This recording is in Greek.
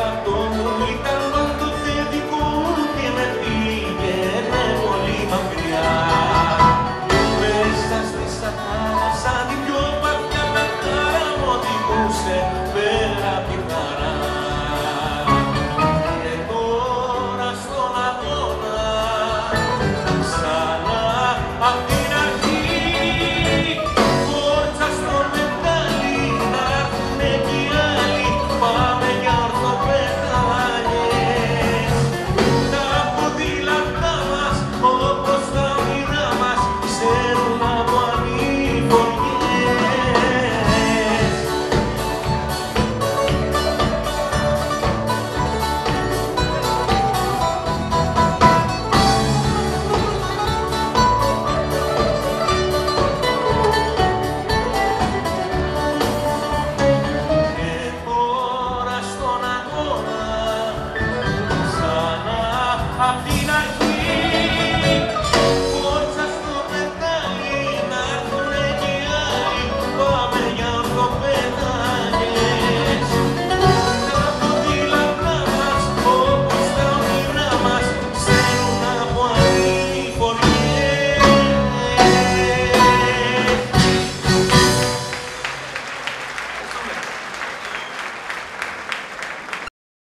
γαλατό μου ήταν μαθοδεδικό και με πολύ μακριά. Μέσα στη σαχάρα σαν την πιο. Και τώρα στον αγώνα ξανά αυτή stop